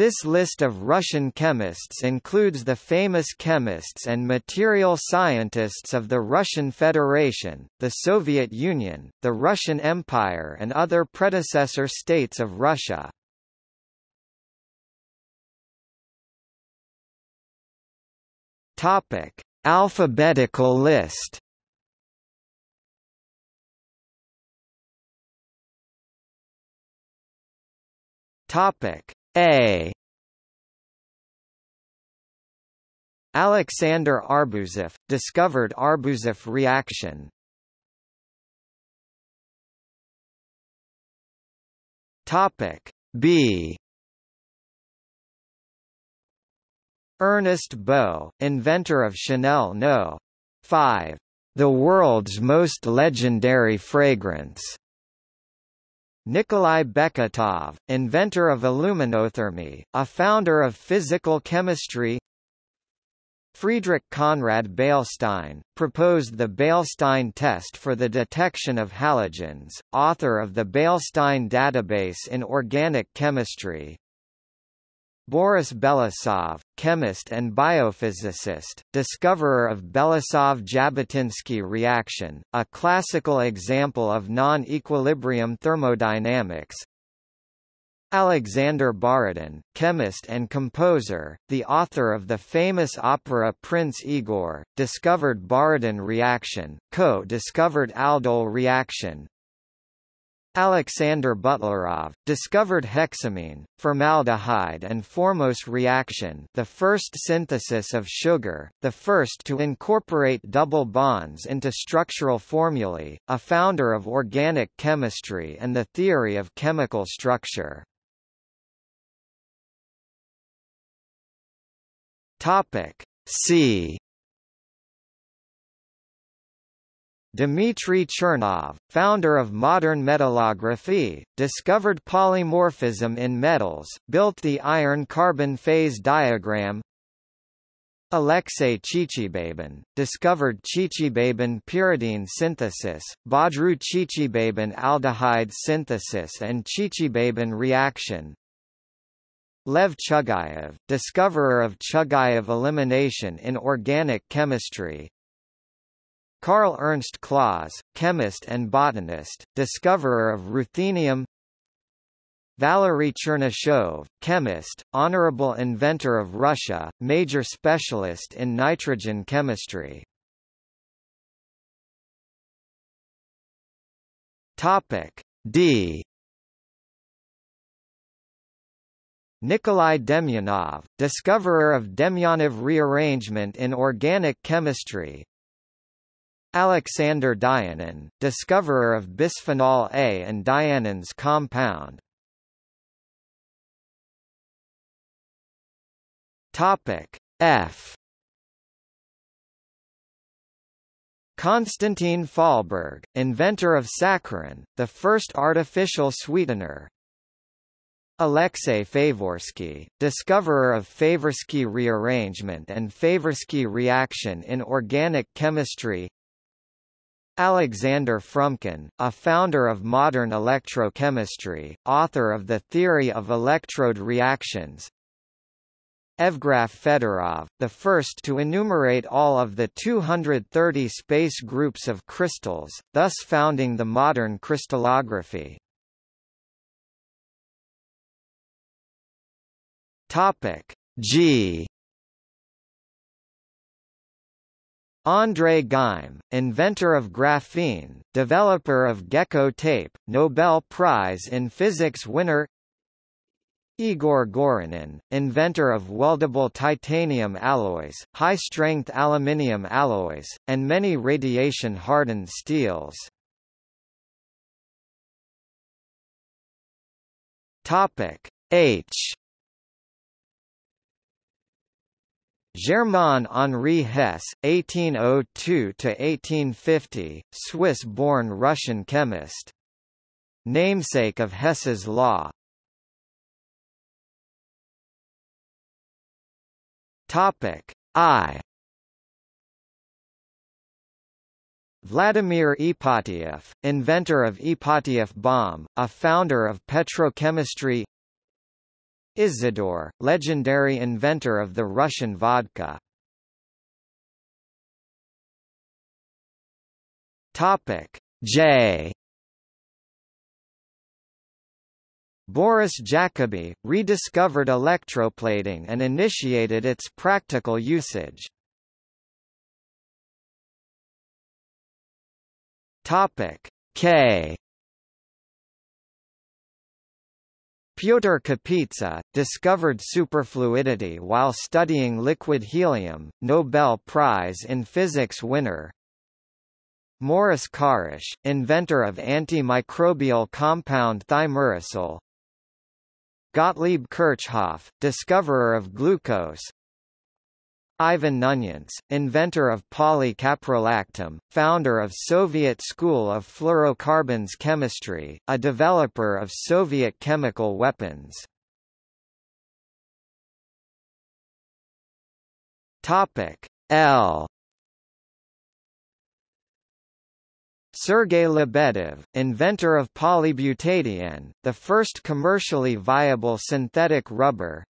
This list of Russian chemists includes the famous chemists and material scientists of the Russian Federation, the Soviet Union, the Russian Empire and other predecessor states of Russia. Topic: Alphabetical list. Topic: A Alexander Arbuzov, discovered Arbuzov reaction. Topic B Ernest Beaux, inventor of Chanel No. 5, the world's most legendary fragrance. Nikolai Beketov, inventor of aluminothermy, a founder of physical chemistry. Friedrich Conrad Beilstein, proposed the Beilstein test for the detection of halogens, author of the Beilstein database in organic chemistry, Boris Belousov, chemist and biophysicist, discoverer of Belousov-Zhabotinsky reaction, a classical example of non-equilibrium thermodynamics. Alexander Borodin, chemist and composer, the author of the famous opera Prince Igor, discovered Borodin reaction, co-discovered aldol reaction, Alexander Butlerov, discovered hexamine, formaldehyde and formose reaction the first synthesis of sugar, the first to incorporate double bonds into structural formulae, a founder of organic chemistry and the theory of chemical structure. C Dmitry Chernov, founder of modern metallography, discovered polymorphism in metals, built the iron-carbon phase diagram. Alexei Chichibabin, discovered Chichibabin pyridine synthesis, Bodroux Chichibabin aldehyde synthesis and Chichibabin reaction. Lev Chugayev, discoverer of Chugayev elimination in organic chemistry Karl Ernst Claus, chemist and botanist, discoverer of ruthenium Valery Chernyshev, chemist, honorable inventor of Russia, major specialist in nitrogen chemistry. Topic D Nikolai Demyanov, discoverer of Demyanov rearrangement in organic chemistry, Alexander Dianin, discoverer of bisphenol A and dianin's compound. Topic F Konstantin Fahlberg, inventor of saccharin, the first artificial sweetener. Alexei Favorsky, discoverer of Favorsky rearrangement and Favorsky reaction in organic chemistry. Alexander Frumkin, a founder of modern electrochemistry, author of The Theory of Electrode Reactions Evgraf Fedorov, the first to enumerate all of the 230 space groups of crystals, thus founding the modern crystallography. Topic G André Geim, inventor of graphene, developer of gecko tape, Nobel Prize in Physics winner Igor Gorynin, inventor of weldable titanium alloys, high-strength aluminium alloys, and many radiation-hardened steels. Topic H Germain-Henri Hess, 1802–1850, Swiss-born Russian chemist. Namesake of Hess's law. Topic I. Vladimir Ipatiev, inventor of Ipatiev bomb, a founder of petrochemistry Isidore, legendary inventor of the Russian vodka. Topic J. Boris Jacobi, rediscovered electroplating and initiated its practical usage. Topic K. Pyotr Kapitsa, discovered superfluidity while studying liquid helium, Nobel Prize in Physics winner. Morris Kharasch, inventor of antimicrobial compound thimerosal. Gottlieb Kirchhoff, discoverer of glucose. Ivan Knunyants, inventor of polycaprolactam, founder of Soviet School of Fluorocarbons Chemistry, a developer of Soviet chemical weapons. Topic L Sergei Lebedev, inventor of polybutadiene, the first commercially viable synthetic rubber,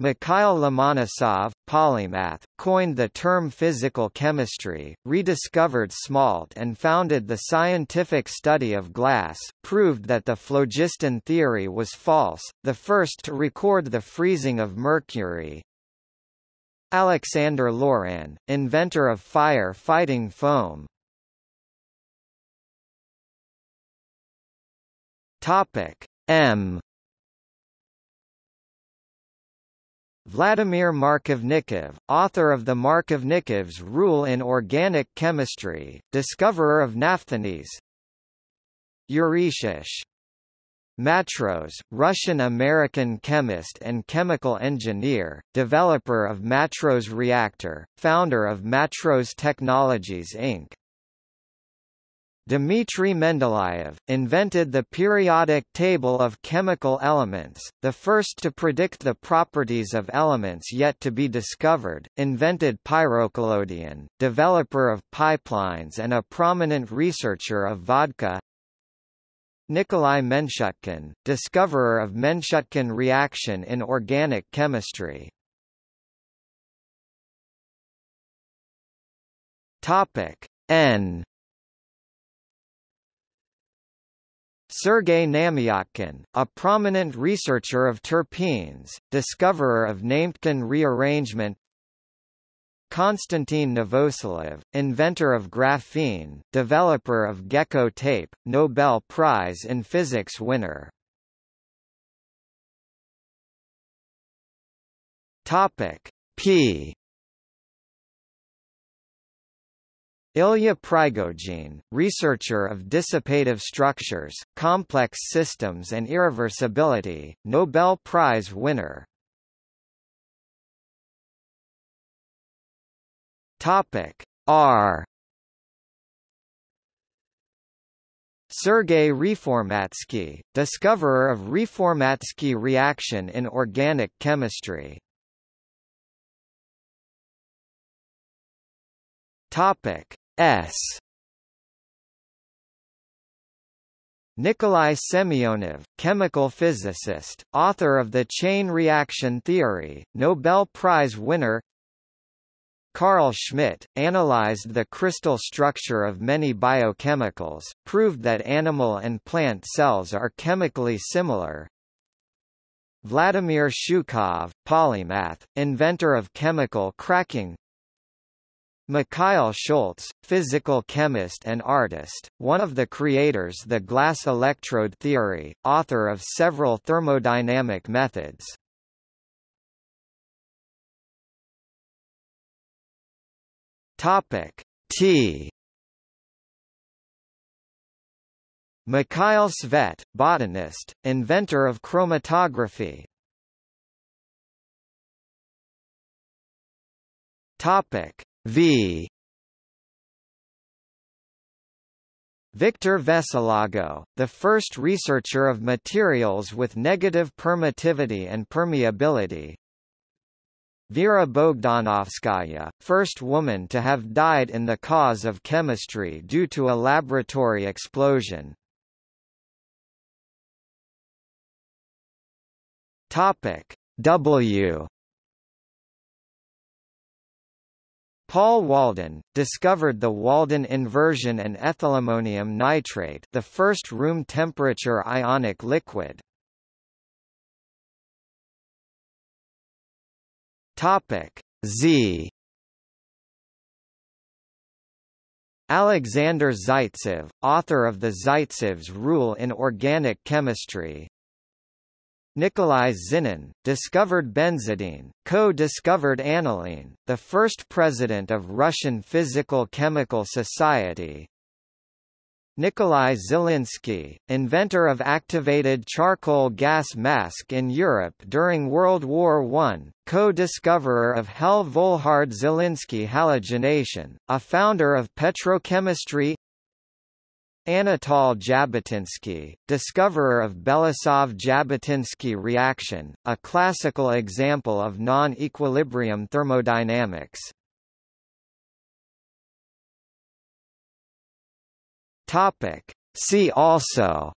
Mikhail Lomonosov, polymath, coined the term physical chemistry, rediscovered smalt and founded the scientific study of glass, proved that the phlogiston theory was false, the first to record the freezing of mercury. Alexander Loran, inventor of fire-fighting foam. Topic M Vladimir Markovnikov, author of the Markovnikov's rule in organic chemistry, discoverer of naphthalene. Yuri Shych Matros, Russian-American chemist and chemical engineer, developer of Matros reactor, founder of Matros Technologies Inc. Dmitry Mendeleev, invented the periodic table of chemical elements, the first to predict the properties of elements yet to be discovered, invented pyrocollodion, developer of pipelines and a prominent researcher of vodka. Nikolai Menshutkin, discoverer of Menshutkin reaction in organic chemistry. Topic N Sergei Namiotkin, a prominent researcher of terpenes, discoverer of Nametkin rearrangement Konstantin Novoselov, inventor of graphene, developer of gecko tape, Nobel Prize in Physics winner. Topic P Ilya Prigogine, researcher of dissipative structures, complex systems and irreversibility, Nobel Prize winner. Topic R Sergei Reformatsky, discoverer of Reformatsky reaction in organic chemistry. Topic S Nikolai Semyonov, chemical physicist, author of the chain reaction theory, Nobel Prize winner Carl Schmidt, analyzed the crystal structure of many biochemicals, proved that animal and plant cells are chemically similar. Vladimir Shukhov, polymath, inventor of chemical cracking Mikhail Schultz, physical chemist and artist, one of the creators the glass electrode theory, author of several thermodynamic methods. Topic T Mikhail Tsvet, botanist, inventor of chromatography. Topic V Victor Veselago, the first researcher of materials with negative permittivity and permeability. Vera Bogdanovskaya, first woman to have died in the cause of chemistry due to a laboratory explosion. Topic W Paul Walden, discovered the Walden inversion and ethylammonium nitrate the first room temperature ionic liquid. Z Alexander Zaitsev, author of the Zaitsev's rule in organic chemistry, Nikolai Zinin, discovered benzidine, co-discovered aniline, the first president of Russian Physical-Chemical Society. Nikolai Zelinsky, inventor of activated charcoal gas mask in Europe during World War I, co-discoverer of Hell-Volhard-Zelinsky halogenation, a founder of petrochemistry Anatol Zhabotinsky, discoverer of Belousov-Zhabotinsky reaction, a classical example of non-equilibrium thermodynamics. Topic. See also